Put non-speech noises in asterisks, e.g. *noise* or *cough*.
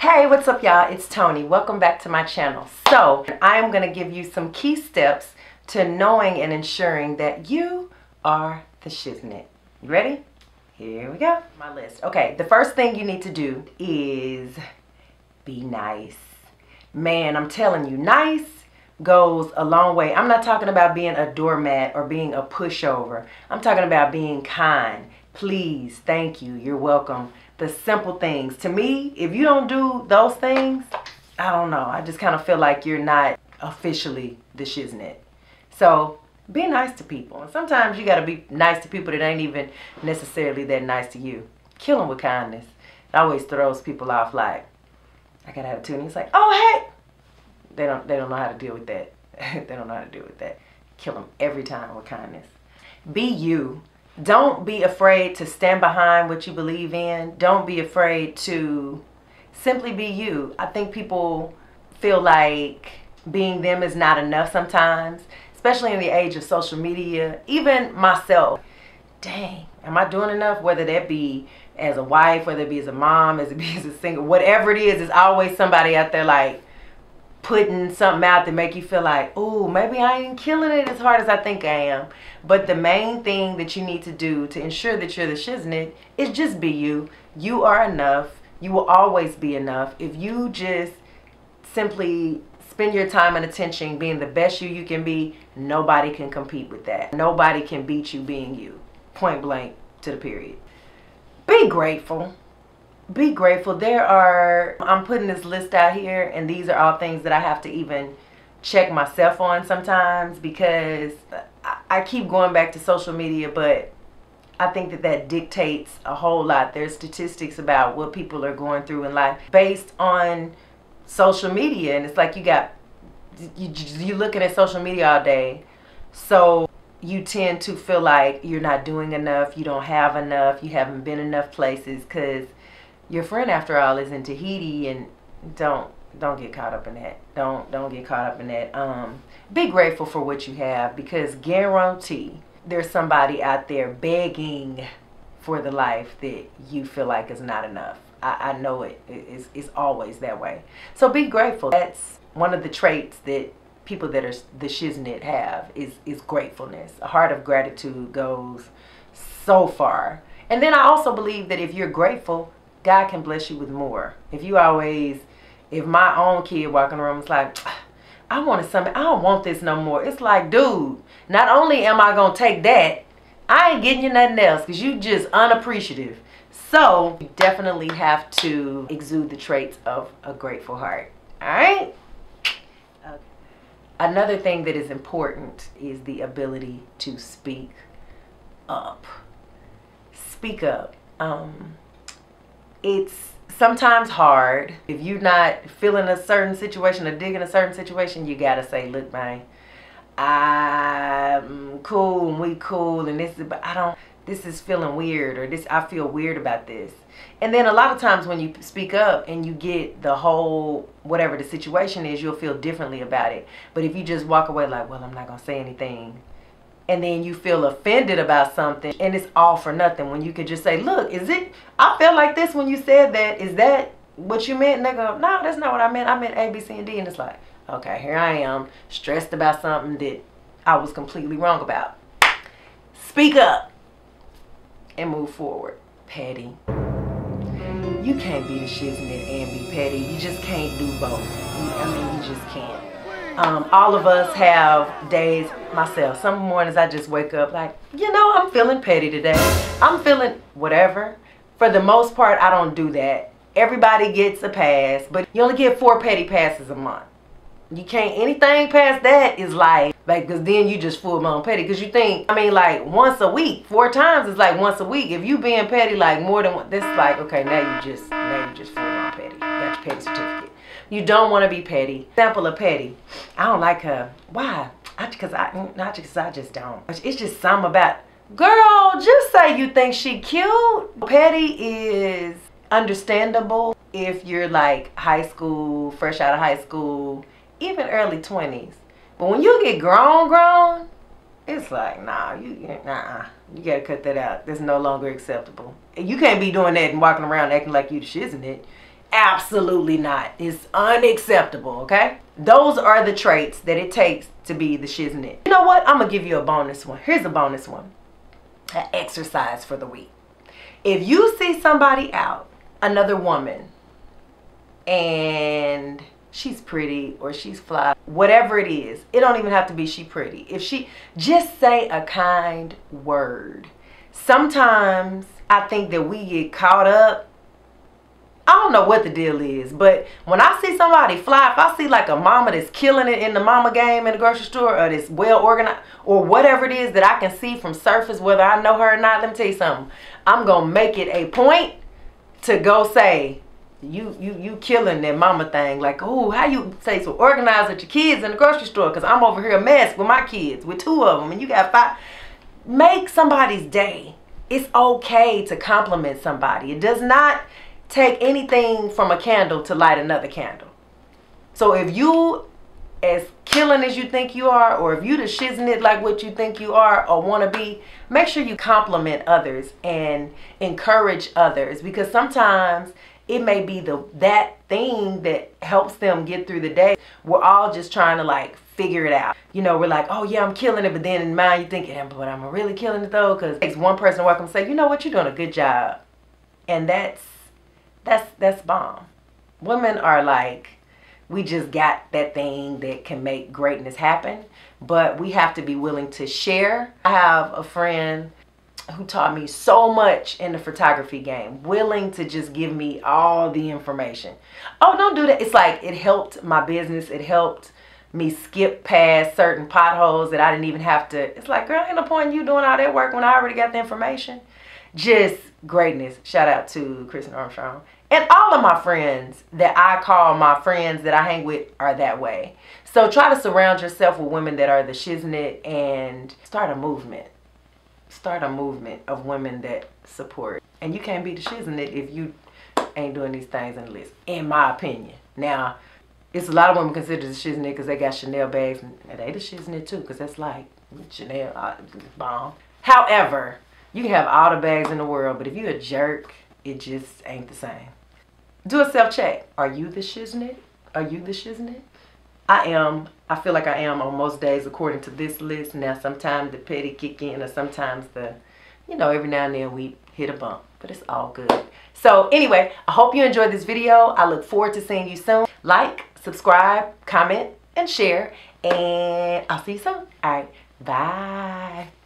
Hey, what's up y'all? It's Toni. Welcome back to my channel. So, I'm going to give you some key steps to knowing and ensuring that you are the shiznit. You ready? Here we go. My list. Okay, the first thing you need to do is be nice. Man, I'm telling you, nice goes a long way. I'm not talking about being a doormat or being a pushover. I'm talking about being kind. Please, thank you, you're welcome the simple things. To me, if you don't do those things, I don't know. I just kind of feel like you're not officially the shiznit. So be nice to people. And sometimes you got to be nice to people that ain't even necessarily that nice to you. Kill them with kindness. It always throws people off like, I got attitude. And it's like, oh, hey. They don't, they don't know how to deal with that. *laughs* they don't know how to deal with that. Kill them every time with kindness. Be you. Don't be afraid to stand behind what you believe in. Don't be afraid to simply be you. I think people feel like being them is not enough sometimes, especially in the age of social media. Even myself, dang, am I doing enough? Whether that be as a wife, whether it be as a mom, as it be as a single, whatever it is, there's always somebody out there like, putting something out to make you feel like, oh, maybe I ain't killing it as hard as I think I am. But the main thing that you need to do to ensure that you're the shiznit is just be you. You are enough. You will always be enough. If you just simply spend your time and attention being the best you you can be, nobody can compete with that. Nobody can beat you being you. Point blank to the period. Be grateful be grateful. There are, I'm putting this list out here, and these are all things that I have to even check myself on sometimes because I, keep going back to social media, but I think that that dictates a whole lot. There's statistics about what people are going through in life based on social media, and it's like you got you you looking at social media all day, so you tend to feel like you're not doing enough, you don't have enough, you haven't been enough places because your friend after all is in Tahiti and don't don't get caught up in that. Don't don't get caught up in that. Um, be grateful for what you have because guarantee there's somebody out there begging for the life that you feel like is not enough. I, I know it. It's, it's always that way. So be grateful. That's one of the traits that people that are the shiznit have is is gratefulness. A heart of gratitude goes so far. And then I also believe that if you're grateful, God can bless you with more. If you always, if my own kid walking around is like, I wanted something, I don't want this no more. It's like, dude, not only am I going to take that, I ain't getting you nothing else because you just unappreciative. So you definitely have to exude the traits of a grateful heart. All right? Okay. Another thing that is important is the ability to speak up. Speak up. Um, it's sometimes hard. If you're not feeling a certain situation or digging a certain situation, you gotta say, look, man, I'm cool and we cool and this is, but I don't, this is feeling weird or this, I feel weird about this. And then a lot of times when you speak up and you get the whole, whatever the situation is, you'll feel differently about it. But if you just walk away like, well, I'm not gonna say anything, and then you feel offended about something and it's all for nothing. When you could just say look is it i felt like this when you said that. Is that what you meant? And they go no that's not what i meant. I meant a b c and d. And it's like okay here i am stressed about something that i was completely wrong about. Speak up and move forward petty. You can't be the shiznit and be petty. You just can't do both. I mean you just can't um, all of us have days, myself, some mornings I just wake up like, you know, I'm feeling petty today. I'm feeling whatever. For the most part, I don't do that. Everybody gets a pass, but you only get four petty passes a month. You can't, anything past that is like, like, cause then you just full blown petty. Cause you think, I mean, like once a week, four times is like once a week. If you being petty like more than one, this is like, okay, now you just, now you just full blown petty. Got your petty certificate. You don't want to be petty. Example of petty. I don't like her. Why? Because I, mm, not because I just don't. It's just something about, girl, just say you think she cute. Petty is understandable if you're like high school, fresh out of high school, even early 20s. But when you get grown, grown, it's like, nah, you, nah, you gotta cut that out. That's no longer acceptable. You can't be doing that and walking around acting like you the shiznit. Absolutely not. It's unacceptable, okay? Those are the traits that it takes to be the shiznit. You know what? I'm going to give you a bonus one. Here's a bonus one. An exercise for the week. If you see somebody out, another woman, and she's pretty or she's fly, whatever it is, it don't even have to be she pretty. If she, just say a kind word. Sometimes I think that we get caught up I don't know what the deal is, but when I see somebody fly, if I see like a mama that's killing it in the mama game in the grocery store or this well organized or whatever it is that I can see from surface, whether I know her or not, let me tell you something. I'm going to make it a point to go say, you you you killing that mama thing. Like, oh, how you say so organized with your kids in the grocery store? Because I'm over here a mess with my kids, with two of them, and you got five. Make somebody's day. It's okay to compliment somebody. It does not take anything from a candle to light another candle. So if you as killing as you think you are, or if you the shiznit like what you think you are or want to be, make sure you compliment others and encourage others because sometimes it may be the that thing that helps them get through the day. We're all just trying to like figure it out. You know, we're like, oh yeah, I'm killing it, but then in mind you're thinking, but I'm really killing it though, because it takes one person to walk and say, you know what, you're doing a good job. And that's that's that's bomb. Women are like we just got that thing that can make greatness happen, but we have to be willing to share. I have a friend who taught me so much in the photography game, willing to just give me all the information. Oh, don't do that. It's like it helped my business. It helped me skip past certain potholes that I didn't even have to. It's like, girl, ain't no point in you doing all that work when I already got the information. Just greatness. Shout out to Christin Armstrong. And all of my friends that I call my friends that I hang with are that way. So try to surround yourself with women that are the shiznit and start a movement. Start a movement of women that support. And you can't be the shiznit if you ain't doing these things in the list, in my opinion. Now, it's a lot of women consider the shiznit because they got Chanel bags. And they the shiznit too because that's like Chanel uh, bomb. However, you can have all the bags in the world, but if you're a jerk, it just ain't the same. Do a self-check. Are you the shiznit? Are you the shiznit? I am. I feel like I am on most days according to this list. Now, sometimes the petty kick in or sometimes the, you know, every now and then we hit a bump. But it's all good. So anyway, I hope you enjoyed this video. I look forward to seeing you soon. Like, subscribe, comment, and share. And I'll see you soon. All right. Bye.